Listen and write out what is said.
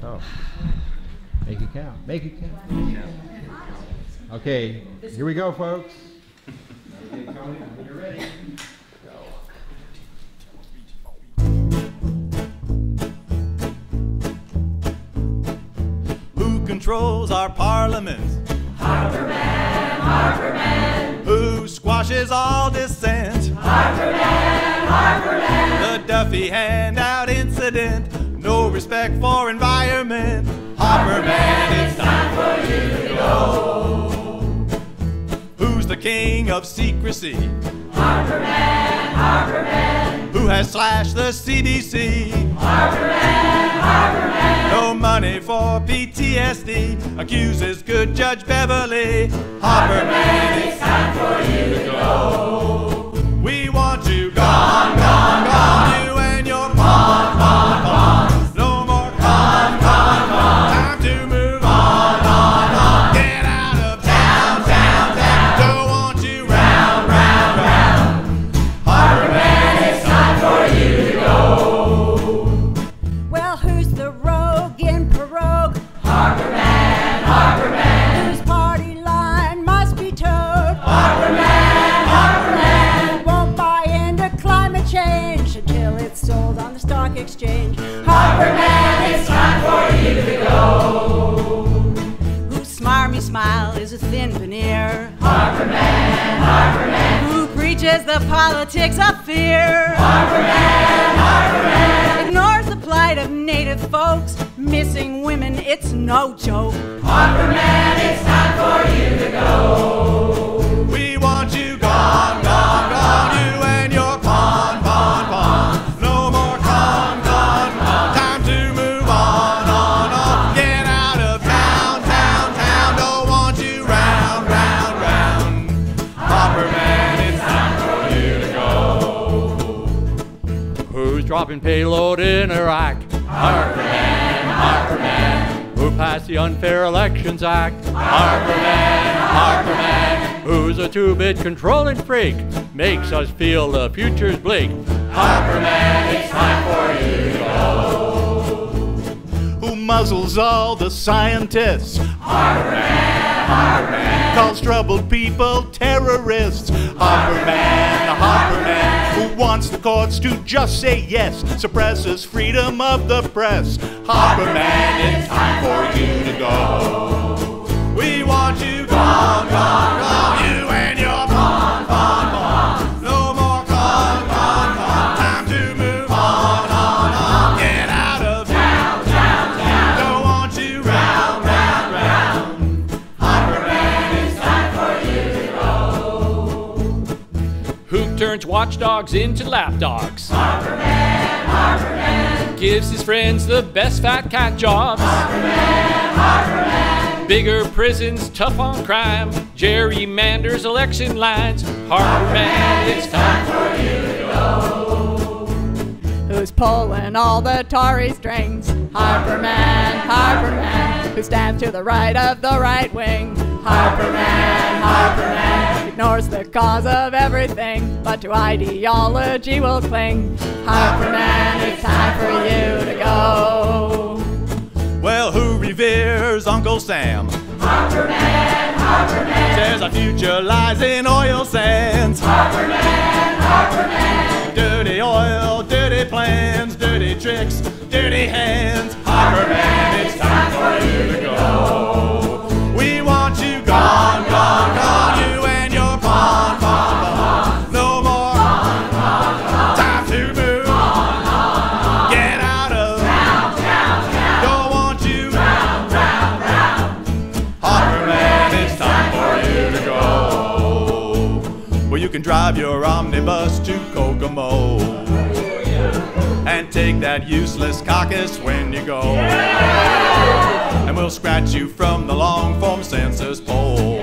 So, make it count. Make it count. Okay, here we go, folks. Okay, Tony, you're ready. Who controls our parliament? Harperman, Harperman, Who squashes all dissent? Harperman, Harperman, The Duffy handout incident. No respect for environment. Harperman, it's time for you to go. Who's the king of secrecy? Harperman, Harperman, Who has slashed the CBC? Harperman, Harperman, for PTSD. Accuses good Judge Beverley. Harperman, it's time for you to go. On the stock exchange? Harper Man, it's time for you to go. Whose smarmy smile is a thin veneer? Harper Man, Harper Man. Who preaches the politics of fear? Harper Man, Harper Man. Ignores the plight of native folks. Missing women, it's no joke. Harper Man, it's dropping payload in Iraq? Harperman, Harperman, Who passed the Unfair Elections Act? Harperman, Harperman. Who's a two-bit controlling freak? Makes us feel the future's bleak. Harperman, it's time for you to go. Muzzles all the scientists? Harperman. Calls troubled people terrorists. Harperman, Harperman. Who wants the courts to just say yes? Suppresses freedom of the press. Harperman, it's time for you to go. We want you gone, gone, gone. You and your turns watchdogs into lapdogs? Harperman, Harperman, Gives his friends the best fat cat jobs. Harperman, Harperman, Bigger prisons, tough on crime. Gerrymanders election lines. Harperman, it's time for you to go. Who's pulling all the Tory strings? Harperman, Harperman, who stands to the right of the right wing. Harperman, Harperman, ignores the cause of everything, but to ideology will cling. Harperman, it's time for you to go. Well, who reveres Uncle Sam? Harperman, Harperman, Says our future lies in oil sands. Harperman, Harperman, Dirty oil, dirty plans, dirty tricks, dirty hands. Can drive your omnibus to Kokomo and take that useless caucus when you go. And we'll scratch you from the long form census poll.